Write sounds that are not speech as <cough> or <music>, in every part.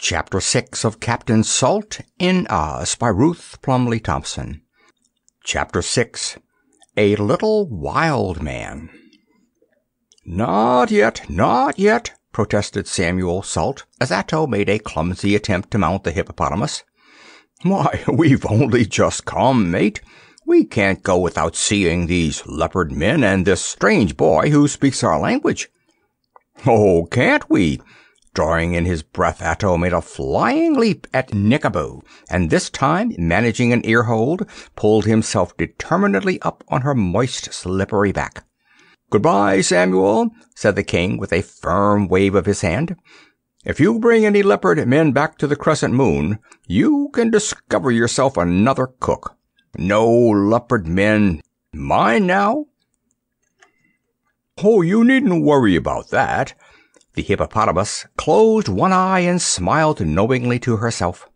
Chapter 6 of Captain Salt in Oz by Ruth Plumly Thompson. Chapter 6 A Little Wild Man. Not yet, not yet, protested Samuel Salt as Ato made a clumsy attempt to mount the hippopotamus. Why, <laughs> we've only just come, mate. We can't go without seeing these leopard men and this strange boy who speaks our language. Oh, can't we? Drawing in his breath, Ato made a flying leap at Nikobo, and this time, managing an ear hold, pulled himself determinedly up on her moist, slippery back. Goodbye, Samuel, said the king with a firm wave of his hand. If you bring any leopard men back to the crescent moon, you can discover yourself another cook. No leopard men. Mine now? Oh, you needn't worry about that, the hippopotamus closed one eye and smiled knowingly to herself.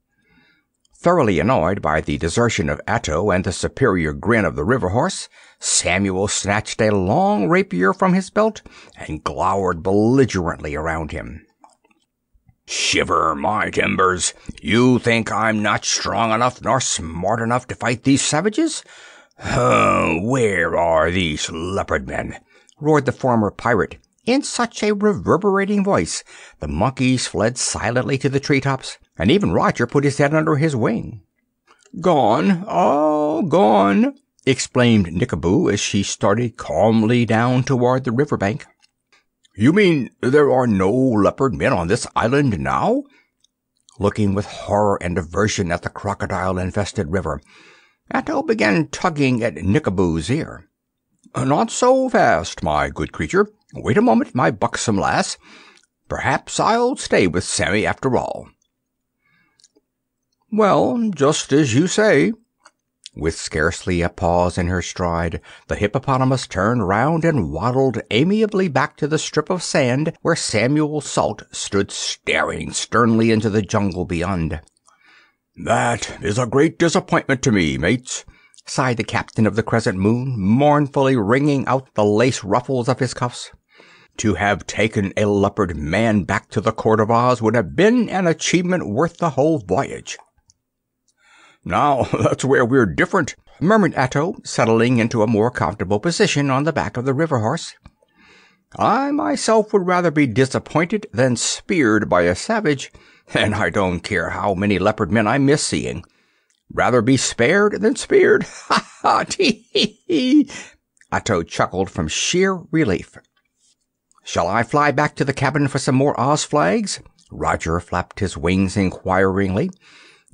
Thoroughly annoyed by the desertion of Ato and the superior grin of the river horse, Samuel snatched a long rapier from his belt and glowered belligerently around him. Shiver my timbers! You think I'm not strong enough nor smart enough to fight these savages? Uh, where are these leopard men? roared the former pirate in such a reverberating voice the monkeys fled silently to the treetops, and even Roger put his head under his wing. "Gone, all gone!" exclaimed Nikobo as she started calmly down toward the river bank. "You mean there are no leopard men on this island now?" Looking with horror and aversion at the crocodile infested river, Ato began tugging at Nikobo's ear. "Not so fast, my good creature. Wait a moment, my buxom lass. Perhaps I'll stay with Sammy after all." "Well, just as you say." With scarcely a pause in her stride, the hippopotamus turned round and waddled amiably back to the strip of sand where Samuel Salt stood staring sternly into the jungle beyond. "That is a great disappointment to me, mates sighed the captain of the Crescent Moon, mournfully wringing out the lace ruffles of his cuffs. To have taken a leopard man back to the court of Oz would have been an achievement worth the whole voyage. Now <laughs> that's where we're different, murmured Ato, settling into a more comfortable position on the back of the river horse. I myself would rather be disappointed than speared by a savage, <laughs> and I don't care how many leopard men I miss seeing. Rather be spared than speared. <laughs> Ha ha! Tee hee hee! Ato chuckled from sheer relief. Shall I fly back to the cabin for some more Oz flags? Roger flapped his wings inquiringly.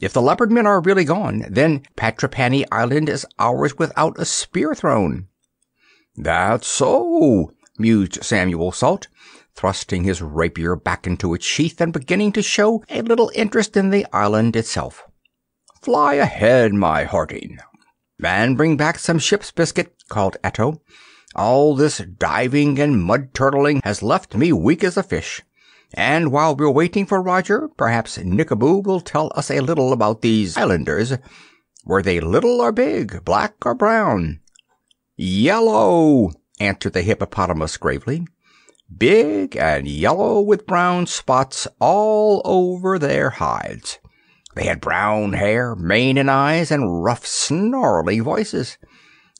If the leopard men are really gone, then Patrippany Island is ours without a spear thrown. That's so, mused Samuel Salt, thrusting his rapier back into its sheath and beginning to show a little interest in the island itself. Fly ahead, my hearty. And bring back some ship's biscuit, called Ato. All this diving and mud turtling has left me weak as a fish. And while we're waiting for Roger, perhaps Nikobo will tell us a little about these islanders. Were they little or big, black or brown? Yellow, answered the hippopotamus gravely. Big and yellow with brown spots all over their hides. They had brown hair, mane and eyes, and rough, snarling voices.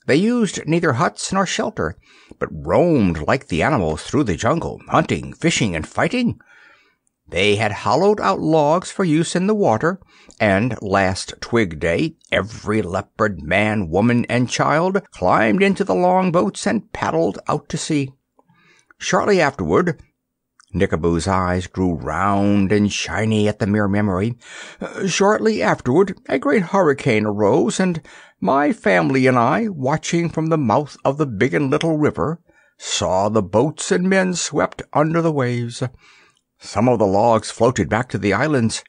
They used neither huts nor shelter, but roamed like the animals through the jungle, hunting, fishing, and fighting. They had hollowed out logs for use in the water, and last Twig Day every leopard man, woman, and child climbed into the long boats and paddled out to sea. Shortly afterward Nikobo's eyes grew round and shiny at the mere memory. Shortly afterward a great hurricane arose, and my family and I, watching from the mouth of the Big and Little River, saw the boats and men swept under the waves. Some of the logs floated back to the islands,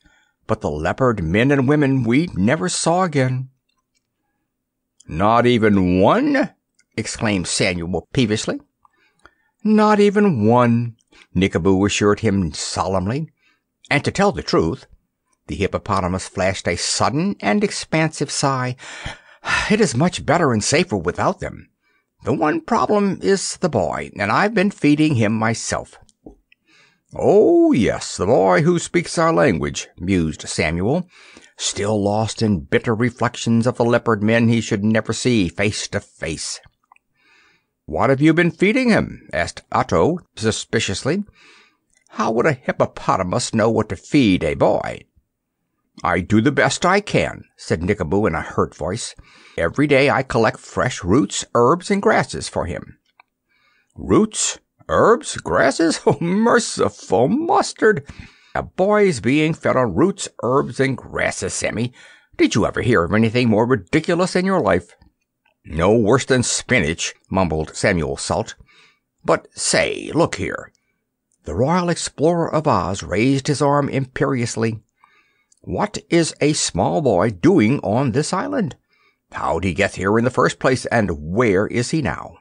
but the leopard men and women we never saw again. Not even one? exclaimed Samuel peevishly. Not even one, Nikobo assured him solemnly. And to tell the truth, the hippopotamus flashed a sudden and expansive sigh. <sighs> It is much better and safer without them. The one problem is the boy, and I've been feeding him myself. Oh, yes, the boy who speaks our language, mused Samuel, still lost in bitter reflections of the leopard men he should never see face to face. What have you been feeding him? asked Ato, suspiciously. How would a hippopotamus know what to feed a boy? I do the best I can, said Nikobo in a hurt voice. Every day I collect fresh roots, herbs, and grasses for him. Roots, herbs, grasses? <laughs> Oh, merciful mustard! A boy's being fed on roots, herbs, and grasses, Sammy. Did you ever hear of anything more ridiculous in your life? No worse than spinach, mumbled Samuel Salt. But say, look here. The Royal Explorer of Oz raised his arm imperiously. What is a small boy doing on this island? How'd he get here in the first place, and where is he now?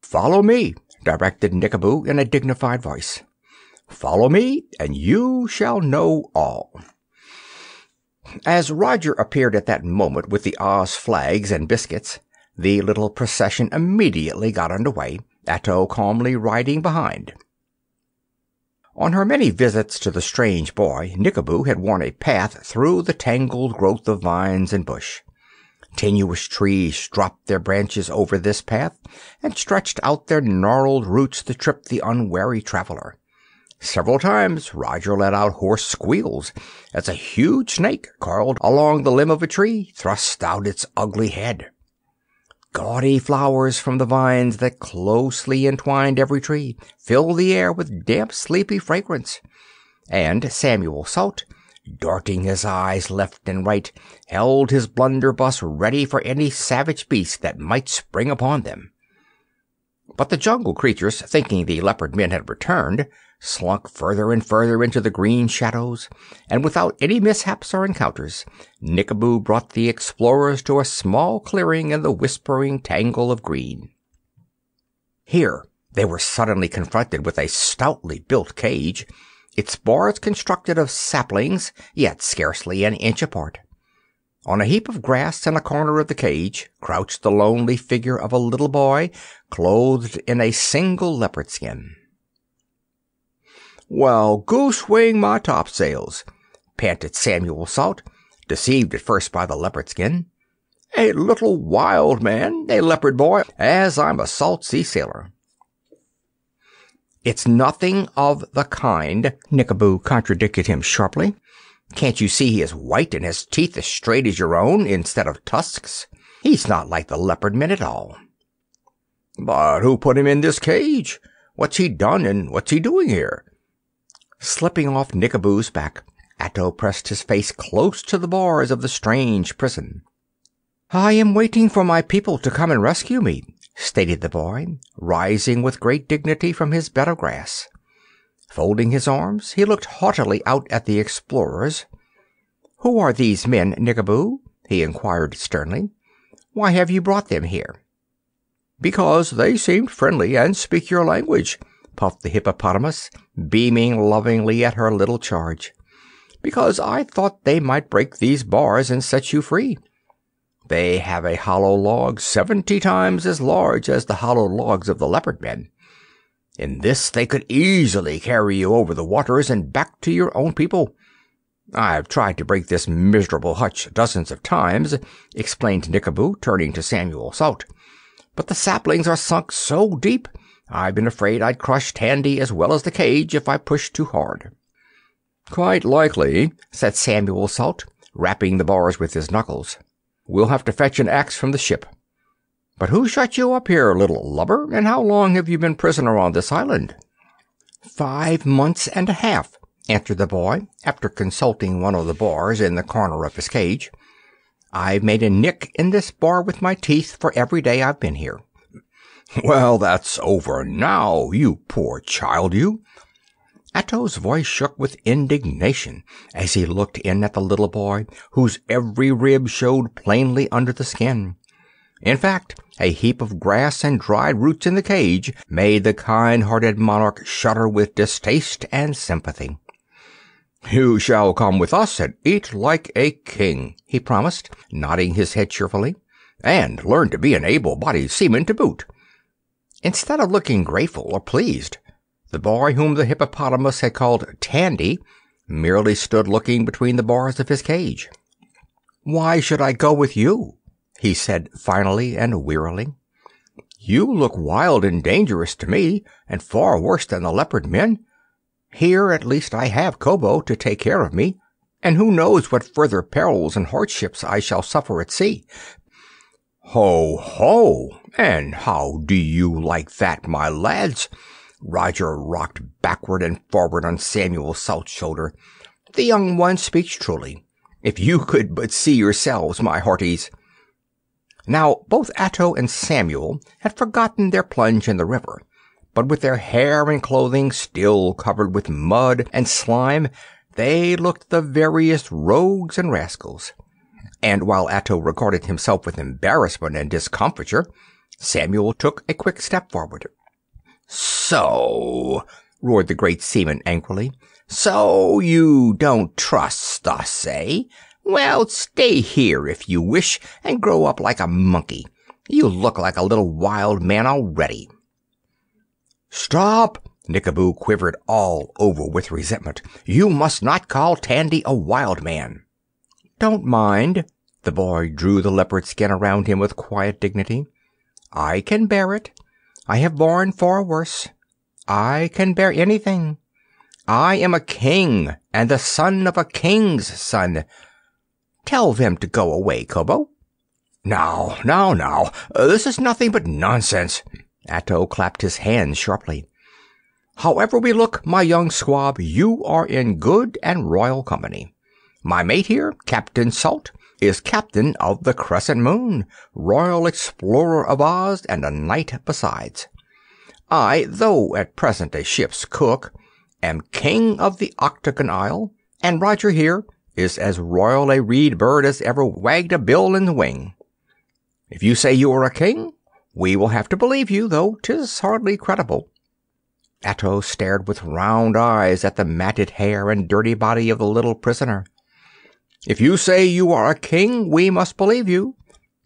Follow me, directed Nikobo in a dignified voice. Follow me, and you shall know all. As Roger appeared at that moment with the Oz flags and biscuits, the little procession immediately got under way, Ato calmly riding behind. On her many visits to the strange boy, Nikobo had worn a path through the tangled growth of vines and bush. Tenuous trees dropped their branches over this path and stretched out their gnarled roots to trip the unwary traveler. Several times Roger let out hoarse squeals as a huge snake, coiled along the limb of a tree, thrust out its ugly head. Gaudy flowers from the vines that closely entwined every tree filled the air with damp, sleepy fragrance, and Samuel Salt, darting his eyes left and right, held his blunderbuss ready for any savage beast that might spring upon them. But the jungle creatures, thinking the leopard men had returned, slunk further and further into the green shadows, and without any mishaps or encounters, Nikobo brought the explorers to a small clearing in the whispering tangle of green. Here they were suddenly confronted with a stoutly built cage, its bars constructed of saplings, yet scarcely an inch apart. On a heap of grass in a corner of the cage crouched the lonely figure of a little boy clothed in a single leopard skin. Well, goose wing my topsails, panted Samuel Salt, deceived at first by the leopard skin. A little wild man, a leopard boy, as I'm a salt sea sailor. It's nothing of the kind, Nikobo contradicted him sharply. Can't you see he is white and has teeth as straight as your own instead of tusks? He's not like the leopard men at all. But who put him in this cage? What's he done and what's he doing here? Slipping off Nikobo's back, Ato pressed his face close to the bars of the strange prison. I am waiting for my people to come and rescue me, stated the boy, rising with great dignity from his bed of grass. Folding his arms, he looked haughtily out at the explorers. Who are these men, Nikobo? he inquired sternly. Why have you brought them here? Because they seemed friendly and speak your language, puffed the hippopotamus, beaming lovingly at her little charge. Because I thought they might break these bars and set you free. They have a hollow log seventy times as large as the hollow logs of the leopard men. In this they could easily carry you over the waters and back to your own people. I've tried to break this miserable hutch dozens of times, explained Nikobo, turning to Samuel Salt. But the saplings are sunk so deep I've been afraid I'd crush Tandy as well as the cage if I pushed too hard. Quite likely, said Samuel Salt, rapping the bars with his knuckles. We'll have to fetch an axe from the ship. But who shut you up here, little lubber, and how long have you been prisoner on this island? Five months and a half, answered the boy, after consulting one of the bars in the corner of his cage. I've made a nick in this bar with my teeth for every day I've been here. Well, that's over now, you poor child, you. Ato's voice shook with indignation as he looked in at the little boy, whose every rib showed plainly under the skin. In fact, a heap of grass and dried roots in the cage made the kind-hearted monarch shudder with distaste and sympathy. You shall come with us and eat like a king, he promised, nodding his head cheerfully, and learn to be an able-bodied seaman to boot. Instead of looking grateful or pleased, The boy whom the hippopotamus had called Tandy merely stood looking between the bars of his cage. "Why should I go with you?" he said finally and wearily. "You look wild and dangerous to me, and far worse than the Leopard Men. Here at least I have Kobo to take care of me, and who knows what further perils and hardships I shall suffer at sea. "Ho, ho! And how do you like that, my lads?" Roger rocked backward and forward on Samuel Salt's shoulder. "The young one speaks truly. If you could but see yourselves, my hearties!" Now both Ato and Samuel had forgotten their plunge in the river, but with their hair and clothing still covered with mud and slime they looked the veriest rogues and rascals and while Ato regarded himself with embarrassment and discomfiture, Samuel took a quick step forward. "So!" roared the great seaman angrily. "So you don't trust us, eh? Well, stay here if you wish, and grow up like a monkey. You look like a little wild man already." "Stop!" Nikobo quivered all over with resentment. "You must not call Tandy a wild man." "Don't mind." The boy drew the leopard skin around him with quiet dignity. "I can bear it. I have borne far worse. I can bear anything. I am a king, and the son of a king's son. Tell them to go away, Kobo." "Now, now, now! Uh, this is nothing but nonsense!" Ato clapped his hands sharply. "However we look, my young squab, you are in good and royal company. My mate here, Captain Salt, is Captain of the Crescent Moon, Royal Explorer of Oz, and a knight besides. I, though at present a ship's cook, am King of the Octagon Isle, and Roger here is as royal a read bird as ever wagged a bill and wing. If you say you are a king, we will have to believe you, though 'tis hardly credible. Ato stared with round eyes at the matted hair and dirty body of the little prisoner. If you say you are a king, we must believe you.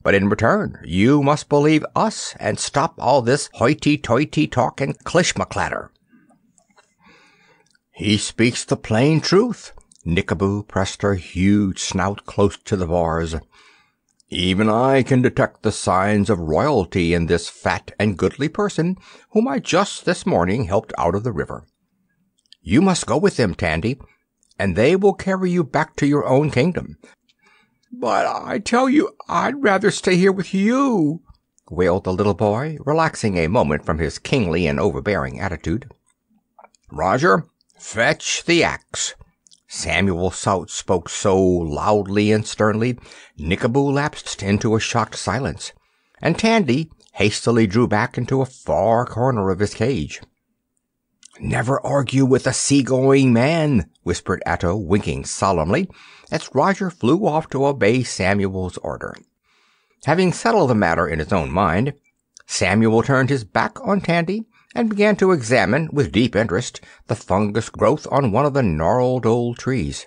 But in return you must believe us and stop all this hoity-toity talk and clishmaclatter. He speaks the plain truth. Nikobo pressed her huge snout close to the bars. Even I can detect the signs of royalty in this fat and goodly person whom I just this morning helped out of the river. You must go with them, Tandy, and they will carry you back to your own kingdom. But I tell you I'd rather stay here with you, wailed the little boy, relaxing a moment from his kingly and overbearing attitude. Roger, fetch the axe. Samuel Salt spoke so loudly and sternly, Nikobo lapsed into a shocked silence, and Tandy hastily drew back into a far corner of his cage. Never argue with a sea-going man, whispered Ato, winking solemnly, as Roger flew off to obey Samuel's order. Having settled the matter in his own mind, Samuel turned his back on Tandy and began to examine, with deep interest, the fungus growth on one of the gnarled old trees.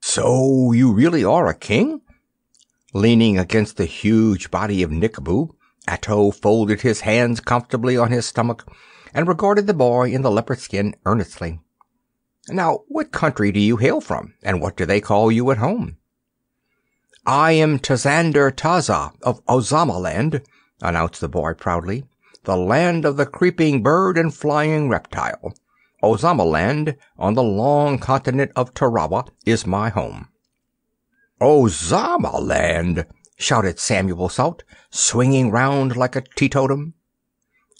So you really are a king? Leaning against the huge body of Nikobo, Ato folded his hands comfortably on his stomach and regarded the boy in the leopard skin earnestly. Now, what country do you hail from, and what do they call you at home? I am Tazander Taza of Ozamaland, announced the boy proudly, the land of the creeping bird and flying reptile. Ozamaland, on the long continent of Tarawa, is my home. Ozamaland! shouted Samuel Salt, swinging round like a teetotum.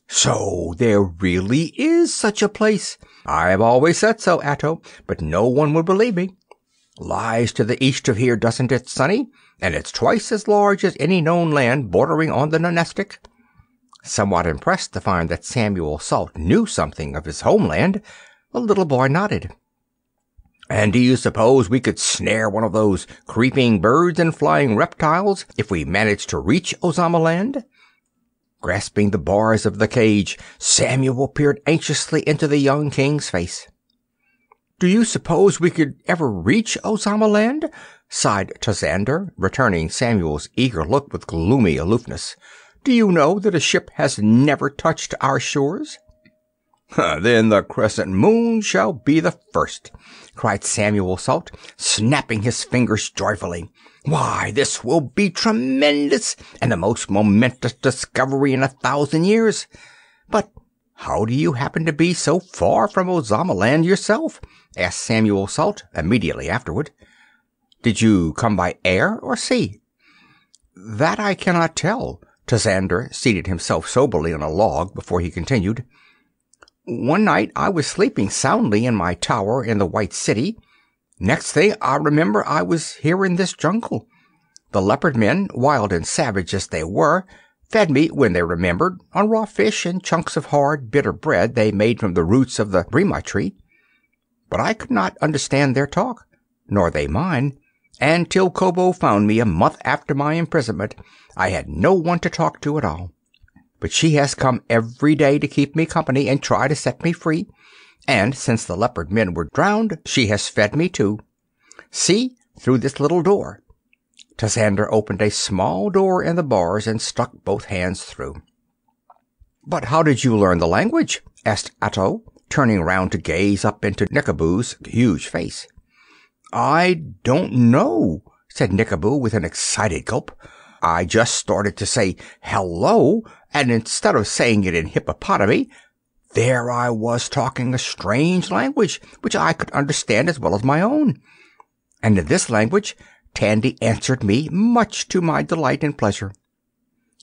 So there really is such a place. I have always said so, Ato, but no one would believe me. Lies to the east of here, doesn't it, sonny? And it's twice as large as any known land bordering on the Nonestic. Somewhat impressed to find that Samuel Salt knew something of his homeland, the little boy nodded. And do you suppose we could snare one of those creeping birds and flying reptiles if we managed to reach Ozamaland? Grasping the bars of the cage, Samuel peered anxiously into the young king's face. "Do you suppose we could ever reach Ozamaland?" sighed Tazander, returning Samuel's eager look with gloomy aloofness. "Do you know that a ship has never touched our shores?" Then the crescent moon shall be the first, cried Samuel Salt, snapping his fingers joyfully. Why, this will be tremendous, and the most momentous discovery in a thousand years. But how do you happen to be so far from Ozamaland yourself? asked Samuel Salt immediately afterward. Did you come by air or sea? That I cannot tell. Tazander seated himself soberly on a log before he continued. One night I was sleeping soundly in my tower in the White City. Next thing I remember I was here in this jungle. The leopard men, wild and savage as they were, fed me, when they remembered, on raw fish and chunks of hard, bitter bread they made from the roots of the brima tree. But I could not understand their talk, nor they mine, and till Kobo found me a month after my imprisonment I had no one to talk to at all but she has come every day to keep me company and try to set me free, and since the leopard men were drowned she has fed me too. See, through this little door." Tazander opened a small door in the bars and stuck both hands through. "But how did you learn the language?" asked Ato, turning round to gaze up into Nikobo's huge face. "I don't know," said Nikobo with an excited gulp. I just started to say hello, and instead of saying it in hippopotamy, there I was talking a strange language which I could understand as well as my own. And in this language Tandy answered me, much to my delight and pleasure.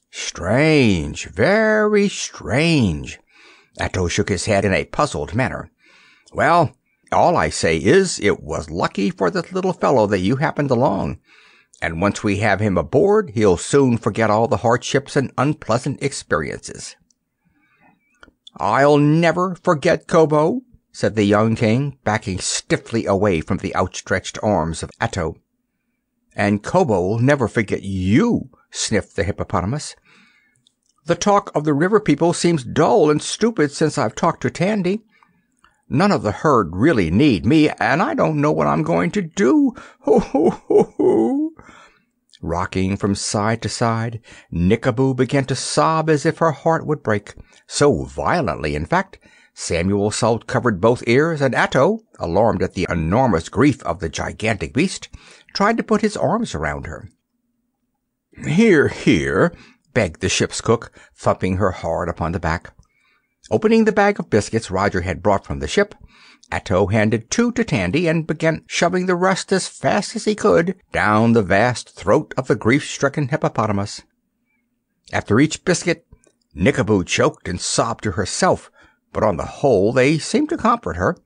Strange, very strange. Ato shook his head in a puzzled manner. Well, all I say is, it was lucky for this little fellow that you happened along and once we have him aboard he'll soon forget all the hardships and unpleasant experiences. I'll never forget Kobo, said the young king, backing stiffly away from the outstretched arms of Ato. And Kobo'll never forget you, sniffed the hippopotamus. The talk of the river people seems dull and stupid since I've talked to Tandy. None of the herd really need me, and I don't know what I'm going to do. <laughs> Ho, ho, ho. Rocking from side to side, Nikobo began to sob as if her heart would break. So violently, in fact, Samuel Salt covered both ears, and Ato, alarmed at the enormous grief of the gigantic beast, tried to put his arms around her. Here, here, begged the ship's cook, thumping her hard upon the back. Opening the bag of biscuits Roger had brought from the ship, Ato handed two to Tandy and began shoving the rest as fast as he could down the vast throat of the grief-stricken hippopotamus. After each biscuit, Nikobo choked and sobbed to herself, but on the whole they seemed to comfort her,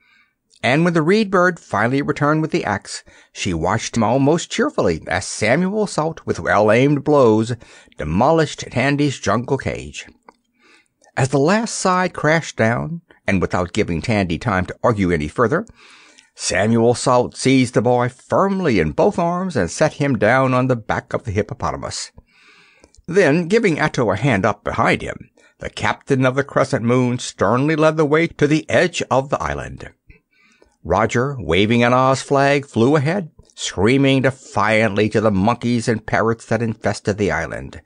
and when the read bird finally returned with the axe, she watched him almost cheerfully as Samuel Salt, with well-aimed blows, demolished Tandy's jungle cage. As the last side crashed down, and without giving Tandy time to argue any further, Samuel Salt seized the boy firmly in both arms and set him down on the back of the hippopotamus. Then, giving Ato a hand up behind him, the captain of the Crescent Moon sternly led the way to the edge of the island. Roger, waving an Oz flag, flew ahead, screaming defiantly to the monkeys and parrots that infested the island.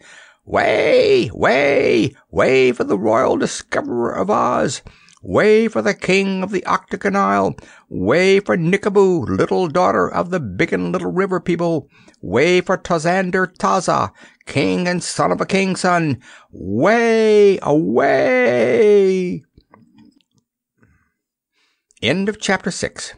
Way! Way! Way for the royal discoverer of Oz! Way for the king of the Octagon Isle! Way for Nikobo, little daughter of the Big and Little River people! Way for Tazander Taza, king and son of a king's son! Way! Away! End of chapter 6